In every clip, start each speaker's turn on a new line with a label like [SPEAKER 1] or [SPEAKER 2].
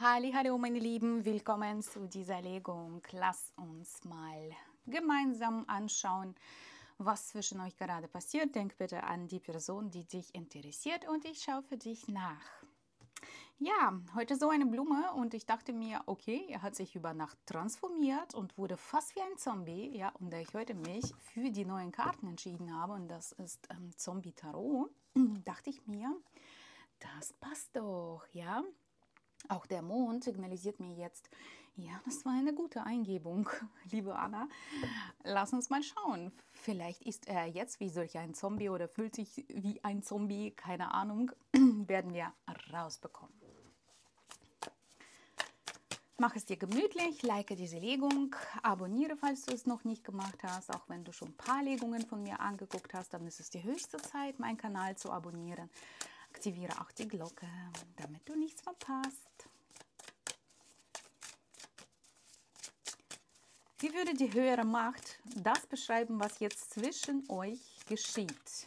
[SPEAKER 1] Hallo meine Lieben, willkommen zu dieser Legung. Lass uns mal gemeinsam anschauen, was zwischen euch gerade passiert. Denk bitte an die Person, die dich interessiert und ich schaue für dich nach. Ja, heute so eine Blume und ich dachte mir, okay, er hat sich über Nacht transformiert und wurde fast wie ein Zombie. Ja, und da ich heute mich für die neuen Karten entschieden habe und das ist ähm, Zombie Tarot, dachte ich mir, das passt doch, ja. Auch der Mond signalisiert mir jetzt, ja, das war eine gute Eingebung, liebe Anna. Lass uns mal schauen. Vielleicht ist er jetzt wie solch ein Zombie oder fühlt sich wie ein Zombie, keine Ahnung, werden wir rausbekommen. Mach es dir gemütlich, like diese Legung, abonniere, falls du es noch nicht gemacht hast. Auch wenn du schon ein paar Legungen von mir angeguckt hast, dann ist es die höchste Zeit, meinen Kanal zu abonnieren. Aktiviere auch die Glocke, damit du nichts verpasst. Wie würde die höhere Macht das beschreiben, was jetzt zwischen euch geschieht?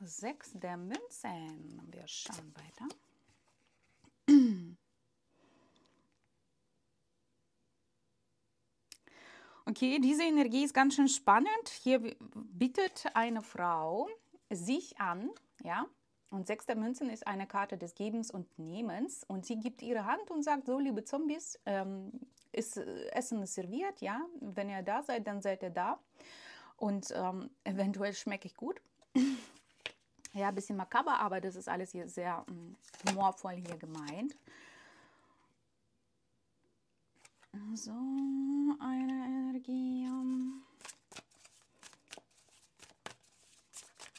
[SPEAKER 1] Sechs der Münzen. Wir schauen weiter. Okay, diese Energie ist ganz schön spannend. Hier bittet eine Frau sich an, ja, und sechs der Münzen ist eine Karte des Gebens und Nehmens. Und sie gibt ihre Hand und sagt, so liebe Zombies, ähm, ist, äh, Essen ist serviert, ja. Wenn ihr da seid, dann seid ihr da. Und ähm, eventuell schmecke ich gut. ja, ein bisschen makaber, aber das ist alles hier sehr ähm, humorvoll hier gemeint. So, eine Energie.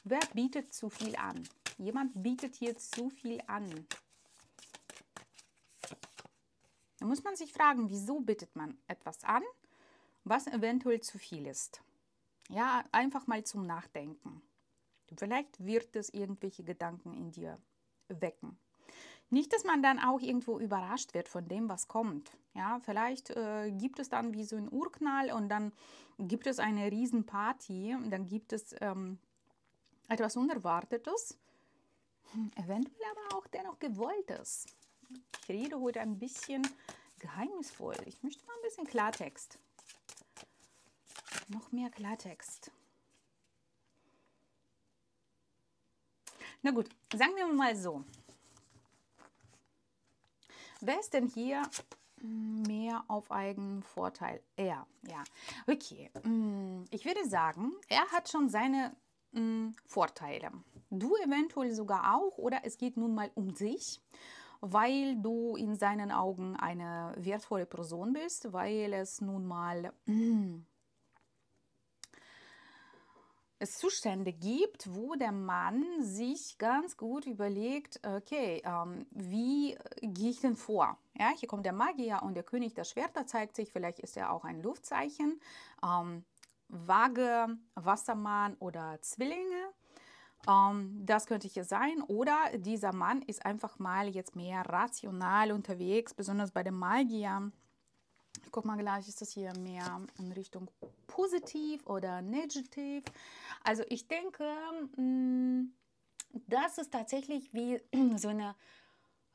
[SPEAKER 1] Wer bietet zu viel an? Jemand bietet hier zu viel an. Da muss man sich fragen, wieso bittet man etwas an, was eventuell zu viel ist. Ja, einfach mal zum Nachdenken. Vielleicht wird es irgendwelche Gedanken in dir wecken. Nicht, dass man dann auch irgendwo überrascht wird von dem, was kommt. Ja, vielleicht äh, gibt es dann wie so einen Urknall und dann gibt es eine Riesenparty und dann gibt es ähm, etwas Unerwartetes, hm, eventuell aber auch dennoch Gewolltes. Ich rede heute ein bisschen geheimnisvoll. Ich möchte mal ein bisschen Klartext. Noch mehr Klartext. Na gut, sagen wir mal so. Wer ist denn hier mehr auf eigenen Vorteil? Er, ja. Okay, hm, ich würde sagen, er hat schon seine hm, Vorteile. Du eventuell sogar auch oder es geht nun mal um sich, weil du in seinen Augen eine wertvolle Person bist, weil es nun mal hm, es Zustände gibt, wo der Mann sich ganz gut überlegt, okay, ähm, wie gehe ich denn vor? Ja, hier kommt der Magier und der König der Schwerter zeigt sich, vielleicht ist er auch ein Luftzeichen, ähm, Waage, Wassermann oder Zwillinge. Ähm, das könnte hier sein. Oder dieser Mann ist einfach mal jetzt mehr rational unterwegs, besonders bei dem Magier ich gucke mal gleich, ist das hier mehr in Richtung positiv oder negativ. Also ich denke, mm, das ist tatsächlich wie so eine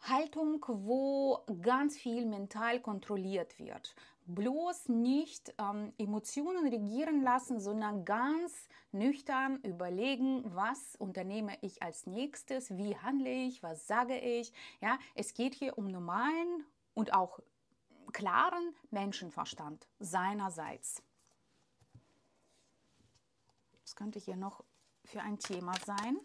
[SPEAKER 1] Haltung, wo ganz viel mental kontrolliert wird. Bloß nicht ähm, Emotionen regieren lassen, sondern ganz nüchtern überlegen, was unternehme ich als nächstes, wie handle ich, was sage ich. Ja, es geht hier um normalen und auch klaren Menschenverstand seinerseits. Was könnte hier noch für ein Thema sein?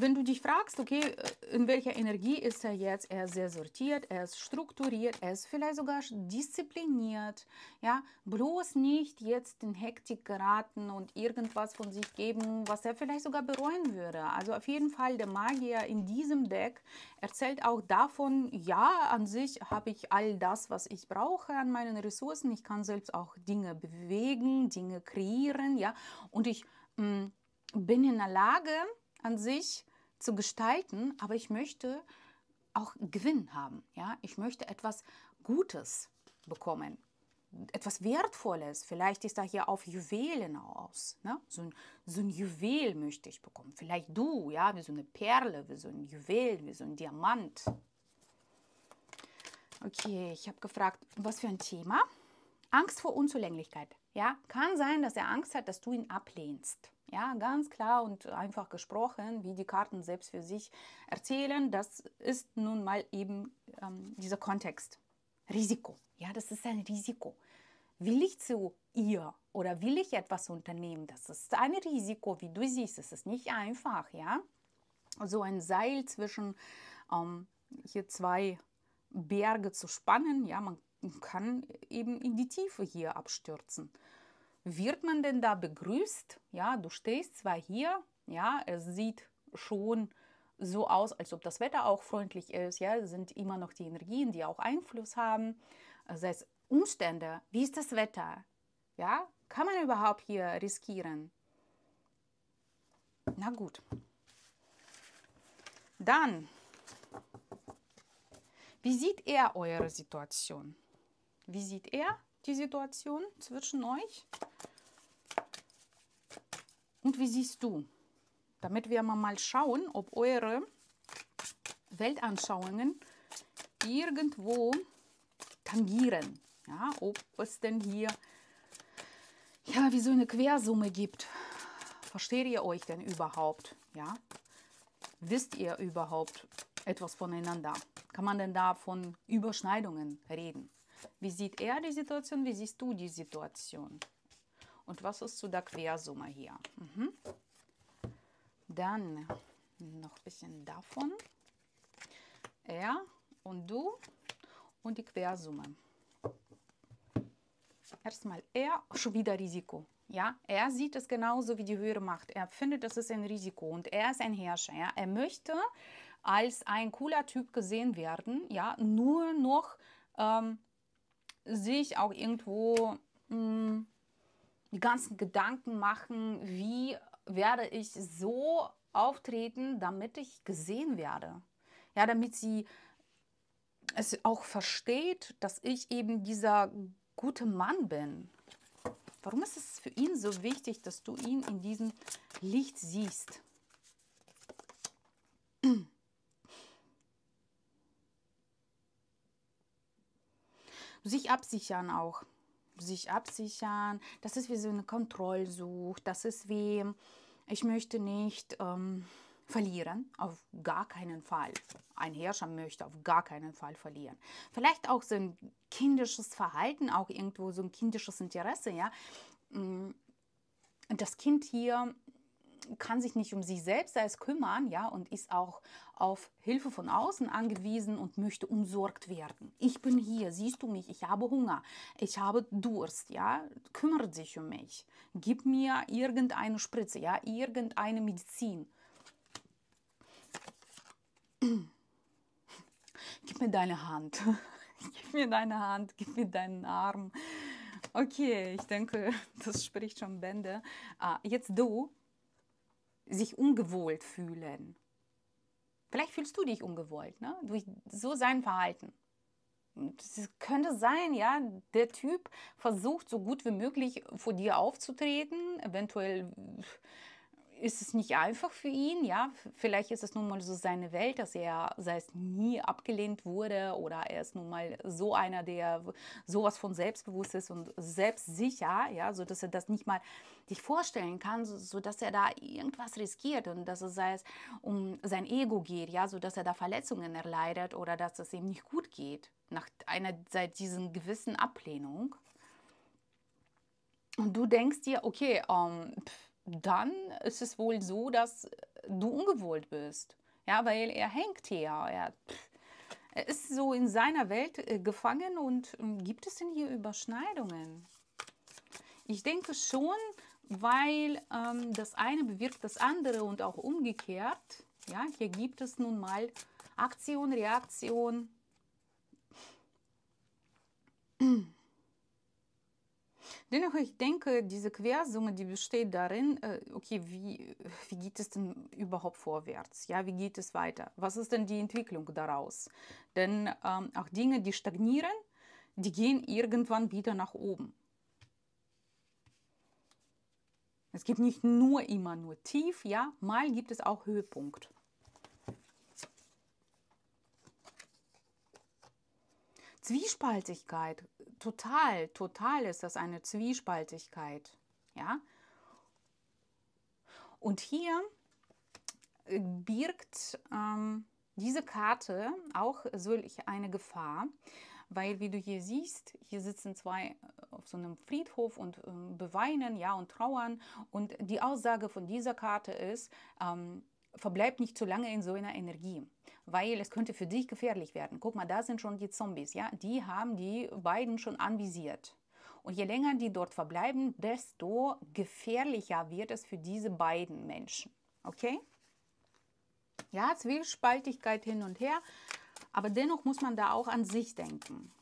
[SPEAKER 1] Wenn du dich fragst, okay, äh, in welcher Energie ist er jetzt? Er ist sehr sortiert, er ist strukturiert, er ist vielleicht sogar diszipliniert. Ja, bloß nicht jetzt in Hektik geraten und irgendwas von sich geben, was er vielleicht sogar bereuen würde. Also auf jeden Fall der Magier in diesem Deck erzählt auch davon, ja, an sich habe ich all das, was ich brauche an meinen Ressourcen. Ich kann selbst auch Dinge bewegen, Dinge kreieren, ja, und ich mh, mm, bin in der Lage, an sich zu gestalten, aber ich möchte auch Gewinn haben. Ja? Ich möchte etwas Gutes bekommen. etwas Wertvolles. Vielleicht ist er hier auf Juwelen aus. Ne? So, ein, so ein Juwel möchte ich bekommen. Vielleicht du, ja, wie so eine Perle, wie so ein Juwel, wie so ein Diamant. Okay, ich habe gefragt, was für ein Thema? Angst vor Unzulänglichkeit. Ja, kann sein, dass er Angst hat, dass du ihn ablehnst. Ja, ganz klar und einfach gesprochen, wie die Karten selbst für sich erzählen. Das ist nun mal eben ähm, dieser Kontext. Risiko. Ja, das ist ein Risiko. Will ich zu ihr oder will ich etwas unternehmen? Das ist ein Risiko, wie du siehst. Es ist nicht einfach, ja. So ein Seil zwischen ähm, hier zwei Berge zu spannen, ja, man kann eben in die Tiefe hier abstürzen. Wird man denn da begrüßt? Ja, du stehst zwar hier, ja, es sieht schon so aus, als ob das Wetter auch freundlich ist, ja, sind immer noch die Energien, die auch Einfluss haben, sei es Umstände, wie ist das Wetter, ja, kann man überhaupt hier riskieren? Na gut. Dann, wie sieht er eure Situation? Wie sieht er die Situation zwischen euch? Und wie siehst du? Damit wir mal schauen, ob eure Weltanschauungen irgendwo tangieren. Ja, ob es denn hier ja, wie so eine Quersumme gibt. Versteht ihr euch denn überhaupt? Ja? Wisst ihr überhaupt etwas voneinander? Kann man denn da von Überschneidungen reden? Wie sieht er die Situation? Wie siehst du die Situation? Und was ist zu der Quersumme hier? Mhm. Dann noch ein bisschen davon. Er und du und die Quersumme. Erstmal er, schon wieder Risiko. Ja, er sieht es genauso wie die höhere Macht. Er findet, das ist ein Risiko und er ist ein Herrscher. Ja? Er möchte als ein cooler Typ gesehen werden, ja, nur noch ähm, sich auch irgendwo mh, hm, die ganzen Gedanken machen, wie werde ich so auftreten, damit ich gesehen werde. Ja, damit sie es auch versteht, dass ich eben dieser gute Mann bin. Warum ist es für ihn so wichtig, dass du ihn in diesem Licht siehst? Sich absichern auch. Sich absichern, das ist wie so eine Kontrollsucht, das ist wie, ich möchte nicht ähm, verlieren, auf gar keinen Fall. Ein Herrscher möchte auf gar keinen Fall verlieren. Vielleicht auch so ein kindisches Verhalten, auch irgendwo so ein kindisches Interesse, ja. Mm, das Kind hier kann sich nicht um sich selbst selbst kümmern, ja, und ist auch auf Hilfe von außen angewiesen und möchte umsorgt werden. Ich bin hier, siehst du mich, ich habe Hunger, ich habe Durst, ja, kümmert sich um mich. Gib mir irgendeine Spritze, ja, irgendeine Medizin. Gib mir deine Hand. Gib mir deine Hand, gib mir deinen Arm. Okay, ich denke, das spricht schon Bände. Ah, jetzt du, sich ungewohnt fühlen. Vielleicht fühlst du dich ungewollt, ne? durch so sein Verhalten. Es könnte sein, ja, der Typ versucht so gut wie möglich vor dir aufzutreten, eventuell ist es nicht einfach für ihn, ja. Vielleicht ist es nun mal so seine Welt, dass er, sei es nie abgelehnt wurde oder er ist nun mal so einer, der sowas von selbstbewusst ist und selbstsicher, ja, so dass er das nicht mal sich vorstellen kann, so, so dass er da irgendwas riskiert und dass es sei es um sein Ego geht, ja, so dass er da Verletzungen erleidet oder dass es ihm nicht gut geht nach einer seit diesen gewissen Ablehnung. Und du denkst dir, okay, ähm, pff, dann ist es wohl so, dass du ungewollt bist. Ja, weil er hängt hier. Er, er ist so in seiner Welt äh, gefangen und ähm, gibt es denn hier Überschneidungen? Ich denke schon, weil ähm, das eine bewirkt das andere und auch umgekehrt. Ja, hier gibt es nun mal Aktion, Reaktion. Dennoch, ich denke, diese Quersumme, die besteht darin, äh, okay, wie, wie geht es denn überhaupt vorwärts? Ja, wie geht es weiter? Was ist denn die Entwicklung daraus? Denn ähm, auch Dinge, die stagnieren, die gehen irgendwann wieder nach oben. Es gibt nicht nur immer nur tief, ja, mal gibt es auch Höhepunkt. Zwiespaltigkeit, total, total ist das eine Zwiespaltigkeit, ja. Und hier äh, birgt ähm, diese Karte auch solch eine Gefahr, weil wie du hier siehst, hier sitzen zwei äh, auf so einem Friedhof und ähm, beweinen, ja, und trauern. Und die Aussage von dieser Karte ist, ähm, verbleib nicht zu lange in so einer Energie, weil es könnte für dich gefährlich werden. Guck mal, da sind schon die Zombies, ja, die haben die beiden schon anvisiert. Und je länger die dort verbleiben, desto gefährlicher wird es für diese beiden Menschen. Okay? Ja, Zwiespaltigkeit hin und her, aber dennoch muss man da auch an sich denken.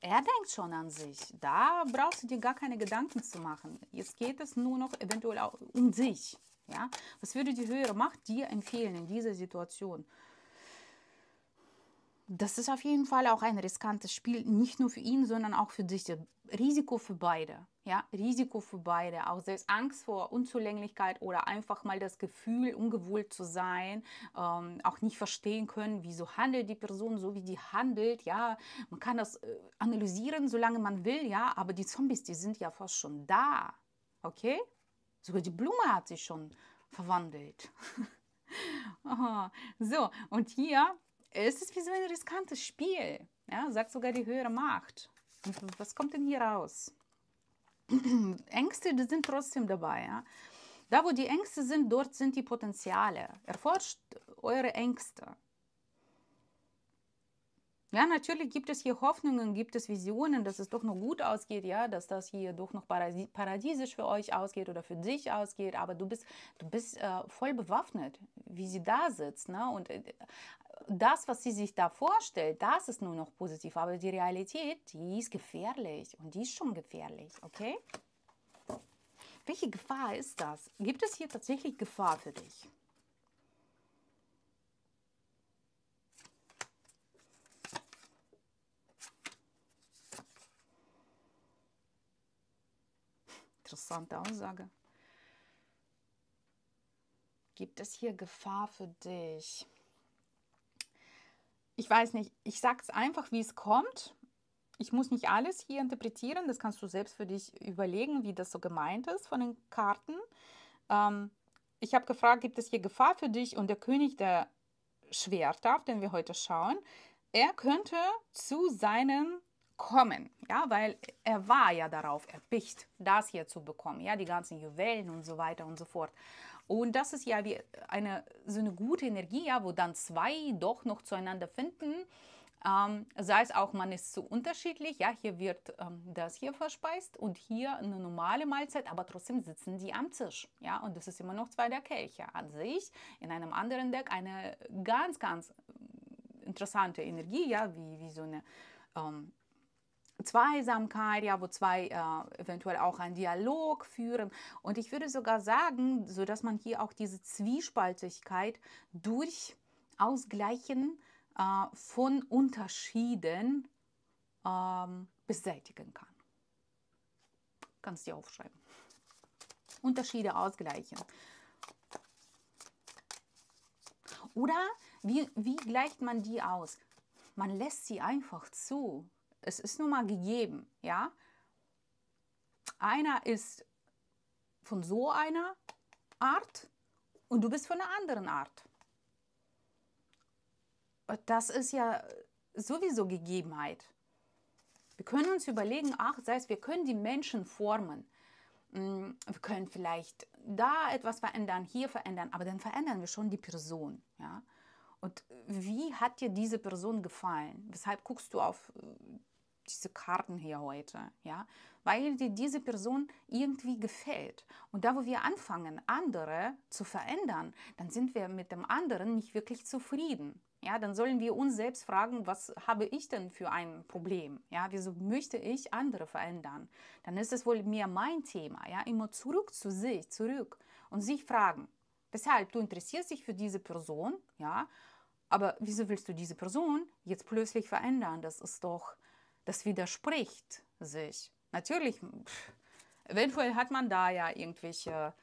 [SPEAKER 1] Er denkt schon an sich. Da brauchst du dir gar keine Gedanken zu machen. Jetzt geht es nur noch eventuell auch um sich. Ja? Was würde die höhere Macht dir empfehlen in dieser Situation? Das ist auf jeden Fall auch ein riskantes Spiel, nicht nur für ihn, sondern auch für dich. Risiko für beide. Ja, Risiko für beide. Auch selbst Angst vor Unzulänglichkeit oder einfach mal das Gefühl, ungewohnt zu sein, ähm, auch nicht verstehen können, wieso handelt die Person so, wie die handelt. Ja, man kann das äh, analysieren, solange man will, ja, aber die Zombies, die sind ja fast schon da. Okay? Sogar die Blume hat sich schon verwandelt. so, und hier ist es wie so ein riskantes Spiel. Ja, sagt sogar die höhere Macht. Und was kommt denn hier raus? Ängste, die sind trotzdem dabei. Ja? Da, wo die Ängste sind, dort sind die Potenziale. Erforscht eure Ängste. Ja, natürlich gibt es hier Hoffnungen, gibt es Visionen, dass es doch noch gut ausgeht, ja, dass das hier doch noch paradiesisch für euch ausgeht oder für dich ausgeht, aber du bist, du bist äh, voll bewaffnet, wie sie da sitzt, ne? Und äh, das, was sie sich da vorstellt, das ist nur noch positiv, aber die Realität, die ist gefährlich und die ist schon gefährlich, okay? Welche Gefahr ist das? Gibt es hier tatsächlich Gefahr für dich? Interessante Aussage. Gibt es hier Gefahr für dich? Ich weiß nicht, ich sage es einfach, wie es kommt. Ich muss nicht alles hier interpretieren, das kannst du selbst für dich überlegen, wie das so gemeint ist von den Karten. Ähm, ich habe gefragt, gibt es hier Gefahr für dich? Und der König der Schwerter, auf den wir heute schauen, er könnte zu seinen kommen, ja, weil er war ja darauf erpicht, das hier zu bekommen, ja, die ganzen Juwelen und so weiter und so fort. Und das ist ja wie eine so eine gute Energie, ja, wo dann zwei doch noch zueinander finden. Ähm, sei es auch, man ist zu unterschiedlich, ja, hier wird ähm, das hier verspeist und hier eine normale Mahlzeit, aber trotzdem sitzen die am Tisch, ja, und das ist immer noch zwei der Kelche an sich. In einem anderen Deck eine ganz, ganz interessante Energie, ja, wie, wie so eine ähm, Zweisamkeit, ja, wo zwei äh, eventuell auch einen Dialog führen. Und ich würde sogar sagen, so dass man hier auch diese Zwiespaltigkeit durch Ausgleichen äh, von Unterschieden ähm, beseitigen kann. Kannst du aufschreiben. Unterschiede ausgleichen. Oder wie, wie gleicht man die aus? Man lässt sie einfach zu. Es ist nun mal gegeben, ja. Einer ist von so einer Art und du bist von einer anderen Art. Das ist ja sowieso Gegebenheit. Wir können uns überlegen, ach, das heißt, wir können die Menschen formen. Mm, wir können vielleicht da etwas verändern, hier verändern, aber dann verändern wir schon die Person. Ja? Und wie hat dir diese Person gefallen? Weshalb guckst du auf äh, diese Karten hier heute, ja, weil dir diese Person irgendwie gefällt. Und da, wo wir anfangen, andere zu verändern, dann sind wir mit dem anderen nicht wirklich zufrieden. Ja, dann sollen wir uns selbst fragen, was habe ich denn für ein Problem? Ja, wieso möchte ich andere verändern? Dann ist es wohl mehr mein Thema. Ja, immer zurück zu sich, zurück und sich fragen, weshalb du interessierst dich für diese Person, ja, aber wieso willst du diese Person jetzt plötzlich verändern? Das ist doch Das widerspricht sich. Natürlich, eventuell hat man da ja irgendwelche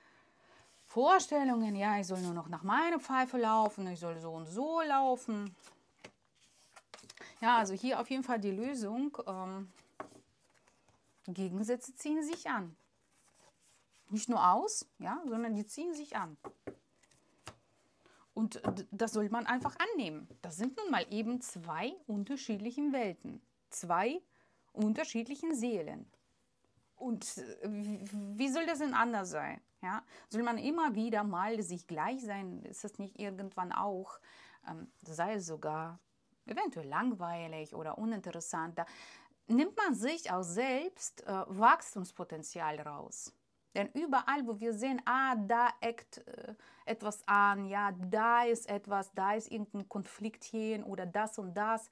[SPEAKER 1] Vorstellungen, ja, ich soll nur noch nach meiner Pfeife laufen, ich soll so und so laufen. Ja, also hier auf jeden Fall die Lösung. Ähm, Gegensätze ziehen sich an. Nicht nur aus, ja, sondern die ziehen sich an. Und das soll man einfach annehmen. Das sind nun mal eben zwei unterschiedliche Welten, zwei unterschiedlichen Seelen. Und äh, wie soll das denn anders sein? Ja? Soll man immer wieder mal sich gleich sein? Ist das nicht irgendwann auch, ähm, sei es sogar eventuell langweilig oder uninteressant? Da nimmt man sich auch selbst äh, Wachstumspotenzial raus. Denn überall, wo wir sehen, ah, da eckt äh, etwas an, ja, da ist etwas, da ist irgendein Konflikt hier oder das und das,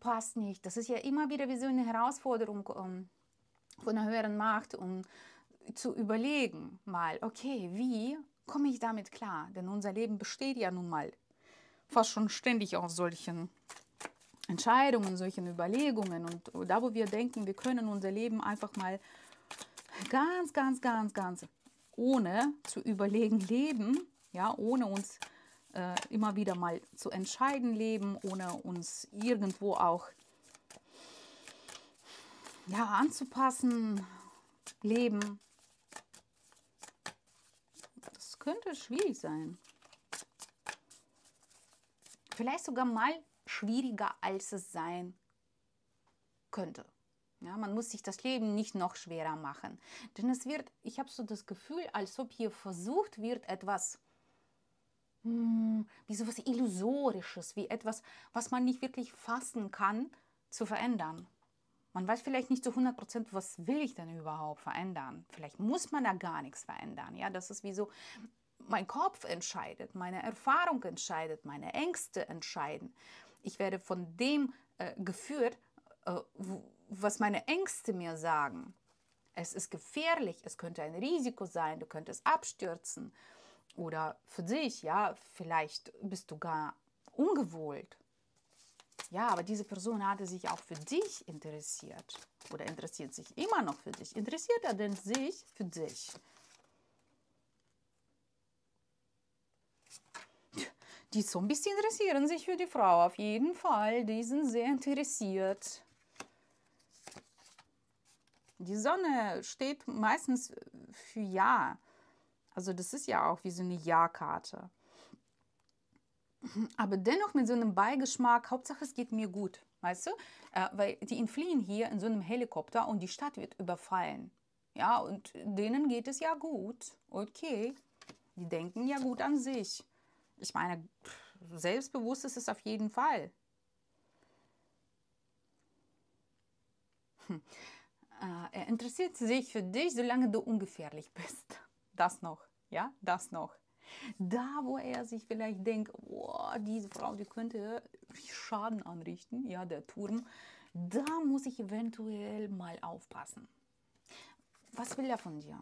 [SPEAKER 1] passt nicht. Das ist ja immer wieder wie so eine Herausforderung ähm, von einer höheren Macht, um zu überlegen, mal, okay, wie komme ich damit klar? Denn unser Leben besteht ja nun mal fast schon ständig aus solchen Entscheidungen, solchen Überlegungen. Und da, wo wir denken, wir können unser Leben einfach mal ganz, ganz, ganz, ganz ohne zu überlegen leben, ja, ohne uns äh, immer wieder mal zu entscheiden leben, ohne uns irgendwo auch ja, anzupassen, leben. Das könnte schwierig sein. Vielleicht sogar mal schwieriger, als es sein könnte. Ja, man muss sich das Leben nicht noch schwerer machen. Denn es wird, ich habe so das Gefühl, als ob hier versucht wird, etwas hm, wie so etwas Illusorisches, wie etwas, was man nicht wirklich fassen kann, zu verändern. Man weiß vielleicht nicht zu 100 Prozent, was will ich denn überhaupt verändern. Vielleicht muss man da gar nichts verändern. Ja, das ist wie so, mein Kopf entscheidet, meine Erfahrung entscheidet, meine Ängste entscheiden. Ich werde von dem äh, geführt, äh, was meine Ängste mir sagen. Es ist gefährlich, es könnte ein Risiko sein, du könntest abstürzen. Oder für dich, ja, vielleicht bist du gar ungewohnt. Ja, aber diese Person hatte sich auch für dich interessiert oder interessiert sich immer noch für dich. Interessiert er denn sich für dich? Die Zombies interessieren sich für die Frau auf jeden Fall. Die sind sehr interessiert. Die Sonne steht meistens für Ja. Also das ist ja auch wie so eine Ja-Karte. Aber dennoch mit so einem Beigeschmack, Hauptsache es geht mir gut, weißt du? Äh, weil die entfliehen hier in so einem Helikopter und die Stadt wird überfallen. Ja, und denen geht es ja gut. Okay, die denken ja gut an sich. Ich meine, selbstbewusst ist es auf jeden Fall. Hm. Äh, er interessiert sich für dich, solange du ungefährlich bist. Das noch, ja, das noch. Da, wo er sich vielleicht denkt, oh, diese Frau, die könnte Schaden anrichten, ja, der Turm, da muss ich eventuell mal aufpassen. Was will er von dir?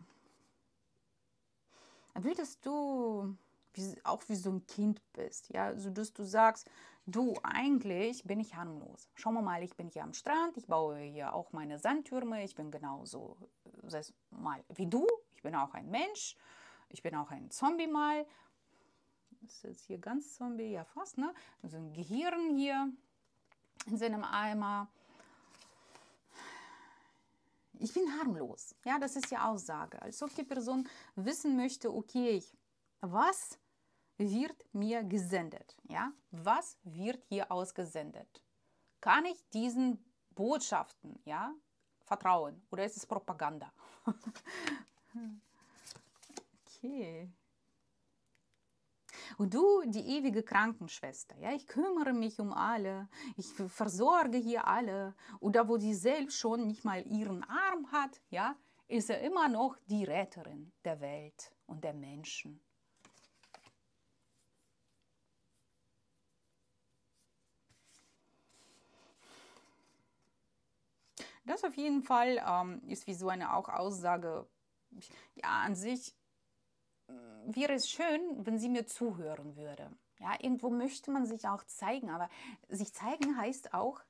[SPEAKER 1] Will, dass du wie, auch wie so ein Kind bist, ja, so dass du sagst, du, eigentlich bin ich harmlos. Schau mal, ich bin hier am Strand, ich baue hier auch meine Sandtürme, ich bin genauso, sag mal, wie du, ich bin auch ein Mensch ich bin auch ein Zombie mal. Ist jetzt hier ganz Zombie? Ja, fast, ne? So ein Gehirn hier in seinem Eimer. Ich bin harmlos. Ja, das ist ja Aussage. Als ob die Person wissen möchte, okay, was wird mir gesendet? Ja, was wird hier ausgesendet? Kann ich diesen Botschaften, ja, vertrauen? Oder ist es Propaganda? Okay. Und du, die ewige Krankenschwester, ja, ich kümmere mich um alle, ich versorge hier alle. Da, wo sie selbst schon nicht mal ihren Arm hat, ja, ist er immer noch die Retterin der Welt und der Menschen. Das auf jeden Fall ähm, ist wie so eine auch Aussage, ja, an sich wäre es schön, wenn sie mir zuhören würde. Ja, irgendwo möchte man sich auch zeigen, aber sich zeigen heißt auch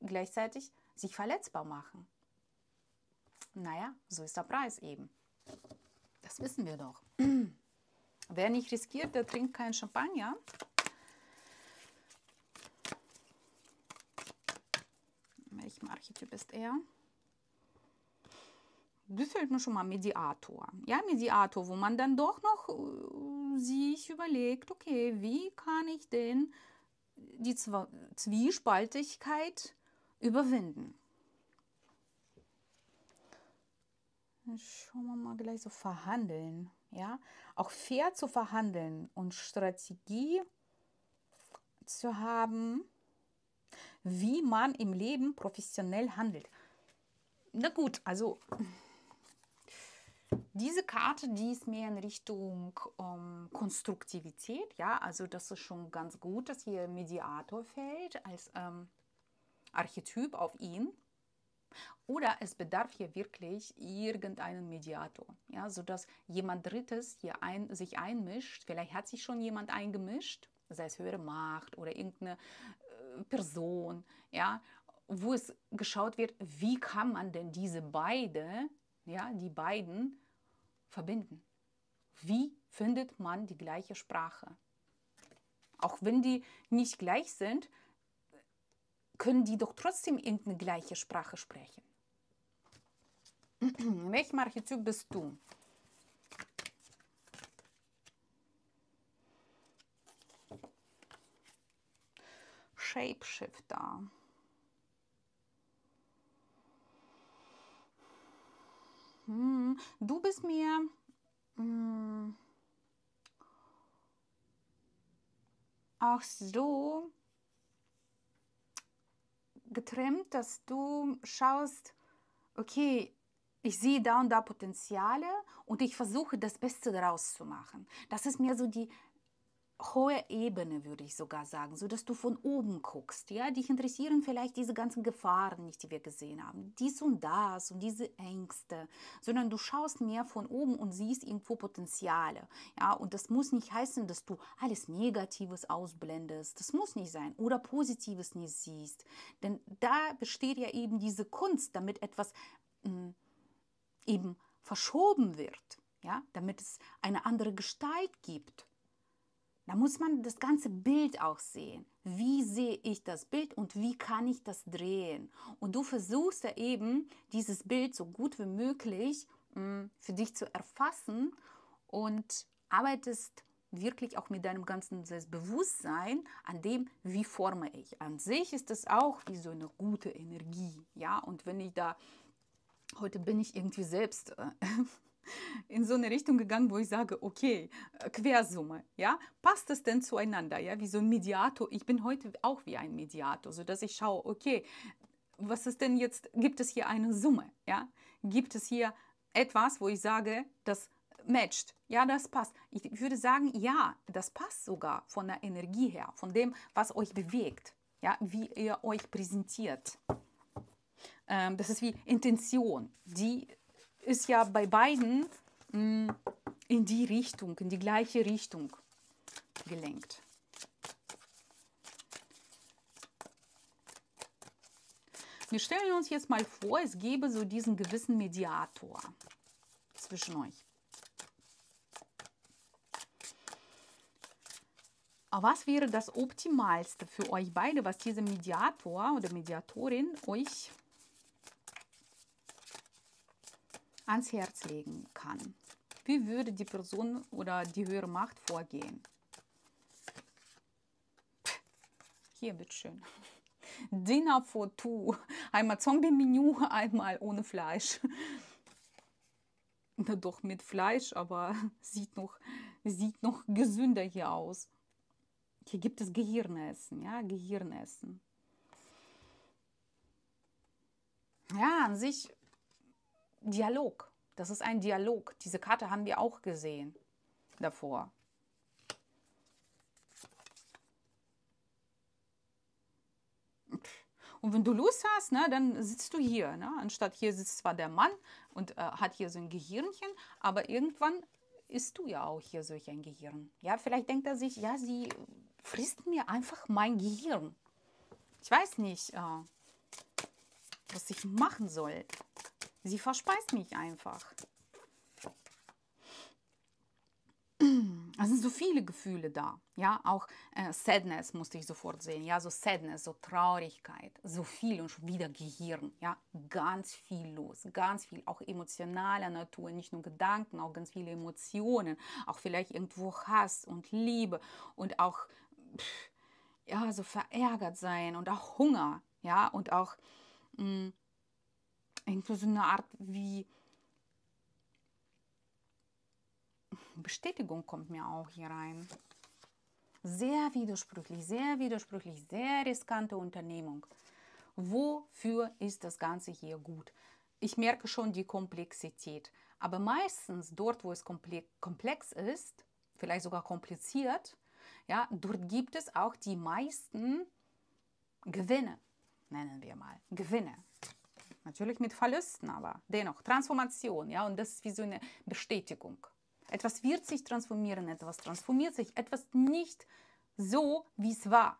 [SPEAKER 1] gleichzeitig sich verletzbar machen. Naja, so ist der Preis eben. Das wissen wir doch. Wer nicht riskiert, der trinkt kein Champagner. Welchem Archetyp ist er? Das fällt mir schon mal Mediator. Ja, Mediator, wo man dann doch noch äh, sich überlegt, okay, wie kann ich denn die Zwiespaltigkeit überwinden? Schauen wir mal gleich so verhandeln. Ja, auch fair zu verhandeln und Strategie zu haben, wie man im Leben professionell handelt. Na gut, also diese Karte, die ist mehr in Richtung ähm, Konstruktivität. Ja, also das ist schon ganz gut, dass hier Mediator fällt als ähm, Archetyp auf ihn. Oder es bedarf hier wirklich irgendeinen Mediator, ja, sodass jemand Drittes hier ein, sich einmischt. Vielleicht hat sich schon jemand eingemischt, sei es höhere Macht oder irgendeine äh, Person, ja, wo es geschaut wird, wie kann man denn diese beide, ja, die beiden verbinden? Wie findet man die gleiche Sprache? Auch wenn die nicht gleich sind, können die doch trotzdem irgendeine gleiche Sprache sprechen. In welchem Archetyp bist du? Shapeshifter. Hm, du bist mir hm, auch so getrimmt, dass du schaust, okay, ich sehe da und da Potenziale und ich versuche das Beste daraus zu machen. Das ist mir so die hohe Ebene, würde ich sogar sagen, so dass du von oben guckst. Ja, dich interessieren vielleicht diese ganzen Gefahren nicht, die wir gesehen haben, dies und das und diese Ängste, sondern du schaust mehr von oben und siehst irgendwo Potenziale. Ja, und das muss nicht heißen, dass du alles Negatives ausblendest. Das muss nicht sein oder Positives nicht siehst, denn da besteht ja eben diese Kunst, damit etwas mh, hm, eben verschoben wird, ja, damit es eine andere Gestalt gibt. Da muss man das ganze Bild auch sehen. Wie sehe ich das Bild und wie kann ich das drehen? Und du versuchst ja eben, dieses Bild so gut wie möglich mh, mm, für dich zu erfassen und arbeitest wirklich auch mit deinem ganzen Selbstbewusstsein an dem, wie forme ich. An sich ist das auch wie so eine gute Energie. Ja, und wenn ich da heute bin ich irgendwie selbst äh, in so eine Richtung gegangen, wo ich sage, okay, äh, Quersumme, ja, passt das denn zueinander, ja, wie so ein Mediator. Ich bin heute auch wie ein Mediator, sodass ich schaue, okay, was ist denn jetzt, gibt es hier eine Summe, ja, gibt es hier etwas, wo ich sage, das matcht, ja, das passt. Ich würde sagen, ja, das passt sogar von der Energie her, von dem, was euch bewegt, ja, wie ihr euch präsentiert. Ähm, das ist wie Intention. Die ist ja bei beiden mh, mm, in die Richtung, in die gleiche Richtung gelenkt. Wir stellen uns jetzt mal vor, es gäbe so diesen gewissen Mediator zwischen euch. Aber was wäre das Optimalste für euch beide, was dieser Mediator oder Mediatorin euch ans Herz legen kann. Wie würde die Person oder die höhere Macht vorgehen? Hier, bitteschön. Dinner for two. Einmal Zombie-Menü, einmal ohne Fleisch. Na doch mit Fleisch, aber sieht noch, sieht noch gesünder hier aus. Hier gibt es Gehirnessen, ja, Gehirnessen. Ja, an sich Dialog. Das ist ein Dialog. Diese Karte haben wir auch gesehen davor. Und wenn du Lust hast, ne, dann sitzt du hier. Ne? Anstatt hier sitzt zwar der Mann und äh, hat hier so ein Gehirnchen, aber irgendwann isst du ja auch hier solch ein Gehirn. Ja, vielleicht denkt er sich, ja, sie frisst mir einfach mein Gehirn. Ich weiß nicht. Äh, was ich machen soll. Sie verspeist mich einfach. Es sind so viele Gefühle da. Ja, auch äh, Sadness musste ich sofort sehen. Ja, so Sadness, so Traurigkeit, so viel und schon wieder Gehirn. Ja, ganz viel los, ganz viel, auch emotionaler Natur, nicht nur Gedanken, auch ganz viele Emotionen, auch vielleicht irgendwo Hass und Liebe und auch pff, ja so verärgert sein und auch Hunger. Ja, und auch mh, mm, irgendwie so eine Art wie Bestätigung kommt mir auch hier rein. Sehr widersprüchlich, sehr widersprüchlich, sehr riskante Unternehmung. Wofür ist das Ganze hier gut? Ich merke schon die Komplexität. Aber meistens dort, wo es komplex ist, vielleicht sogar kompliziert, ja, dort gibt es auch die meisten Gewinne, nennen wir mal. Gewinne. Natürlich mit Verlusten, aber dennoch Transformation, ja, und das ist wie so eine Bestätigung. Etwas wird sich transformieren, etwas transformiert sich, etwas nicht so, wie es war.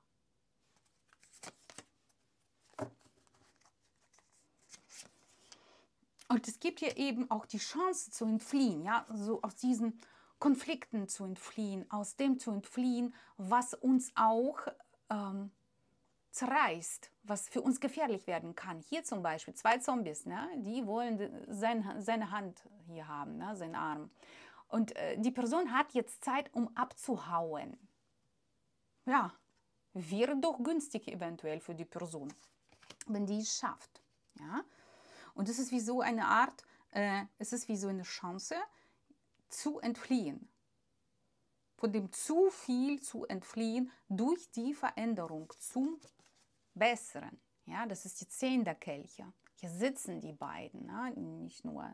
[SPEAKER 1] Und es gibt hier eben auch die Chance zu entfliehen, ja, so aus diesen Konflikten zu entfliehen, aus dem zu entfliehen, was uns auch ähm, zerreißt, was für uns gefährlich werden kann. Hier zum Beispiel zwei Zombies, ne, die wollen sein, seine Hand hier haben, ne, seinen Arm. Und äh, die Person hat jetzt Zeit, um abzuhauen. Ja, wäre doch günstig eventuell für die Person, wenn die es schafft. Ja? Und es ist wie so eine Art, äh, es ist wie so eine Chance zu entfliehen. Von dem zu viel zu entfliehen durch die Veränderung zum Besseren. Ja, das ist die Zehn der Kelche. Hier sitzen die beiden, ne? nicht nur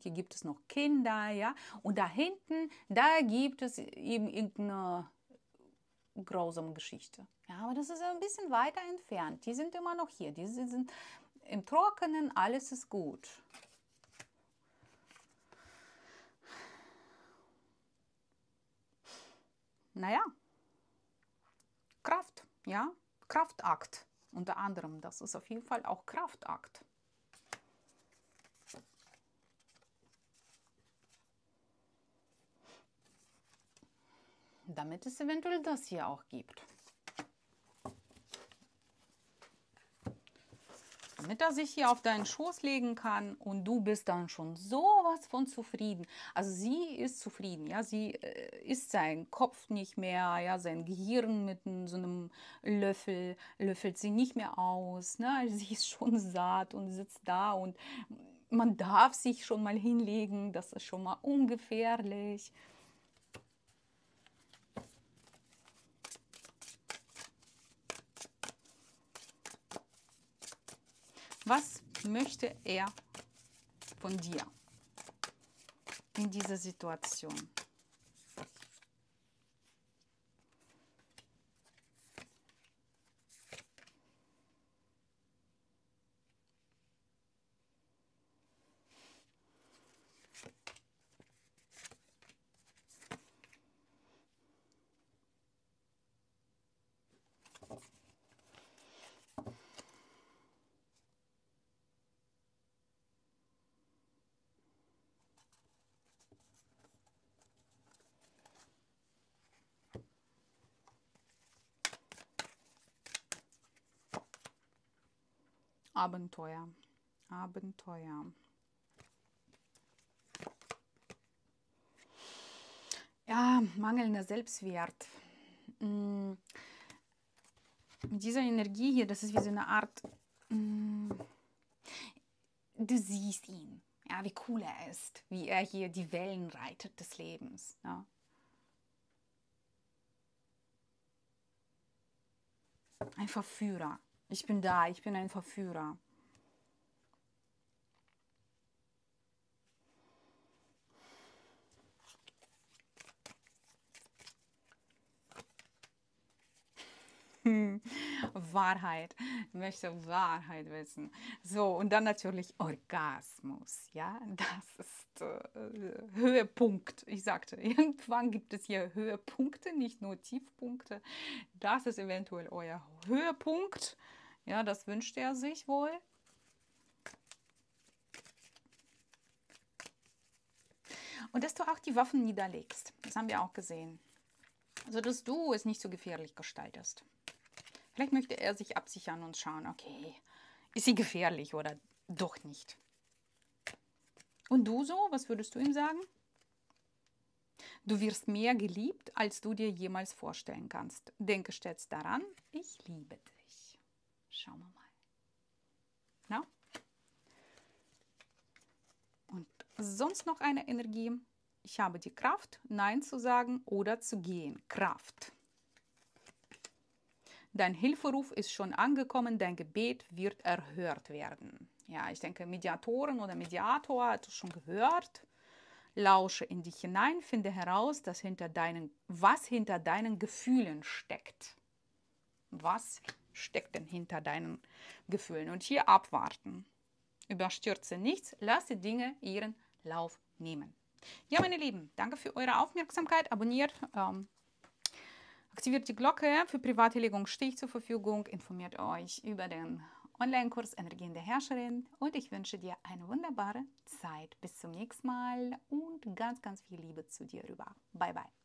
[SPEAKER 1] hier gibt es noch Kinder, ja, und da hinten, da gibt es eben irgendeine grausame Geschichte. Ja, aber das ist ein bisschen weiter entfernt. Die sind immer noch hier. Die sind im Trockenen, alles ist gut. Naja, Kraft, ja, Kraftakt unter anderem. Das ist auf jeden Fall auch Kraftakt. damit es eventuell das hier auch gibt. Damit er sich hier auf deinen Schoß legen kann und du bist dann schon sowas von zufrieden. Also sie ist zufrieden, ja, sie äh, isst seinen Kopf nicht mehr, ja, sein Gehirn mit so einem Löffel, löffelt sie nicht mehr aus, ne? sie ist schon satt und sitzt da und man darf sich schon mal hinlegen, das ist schon mal ungefährlich. Was möchte er von dir in dieser Situation? Abenteuer. Abenteuer. Ja, mangelnder Selbstwert. Mm. Mit dieser Energie hier, das ist wie so eine Art, mm. du siehst ihn, ja, wie cool er ist, wie er hier die Wellen reitet des Lebens. Ja. Ein Verführer. Ich bin da, ich bin ein Verführer. Wahrheit, ich möchte Wahrheit wissen. So, und dann natürlich Orgasmus, ja, das ist äh, Höhepunkt. Ich sagte, irgendwann gibt es hier Höhepunkte, nicht nur Tiefpunkte. Das ist eventuell euer Höhepunkt. Ja, das wünscht er sich wohl. Und dass du auch die Waffen niederlegst. Das haben wir auch gesehen. Also, dass du es nicht so gefährlich gestaltest. Vielleicht möchte er sich absichern und schauen, okay, ist sie gefährlich oder doch nicht. Und du so, was würdest du ihm sagen? Du wirst mehr geliebt, als du dir jemals vorstellen kannst. Denke stets daran, ich liebe dich. Schauen wir mal. Na? Und sonst noch eine Energie. Ich habe die Kraft, Nein zu sagen oder zu gehen. Kraft. Dein Hilferuf ist schon angekommen, dein Gebet wird erhört werden. Ja, ich denke, Mediatoren oder Mediator hat es schon gehört. Lausche in dich hinein, finde heraus, dass hinter deinen, was hinter deinen Gefühlen steckt. Was steckt denn hinter deinen Gefühlen? Und hier abwarten. Überstürze nichts, lass die Dinge ihren Lauf nehmen. Ja, meine Lieben, danke für eure Aufmerksamkeit. Abonniert, ähm, aktiviert die Glocke. Für private Legung stehe ich zur Verfügung. Informiert euch über den Online-Kurs Energien der Herrscherin und ich wünsche dir eine wunderbare Zeit. Bis zum nächsten Mal und ganz, ganz viel Liebe zu dir rüber. Bye, bye.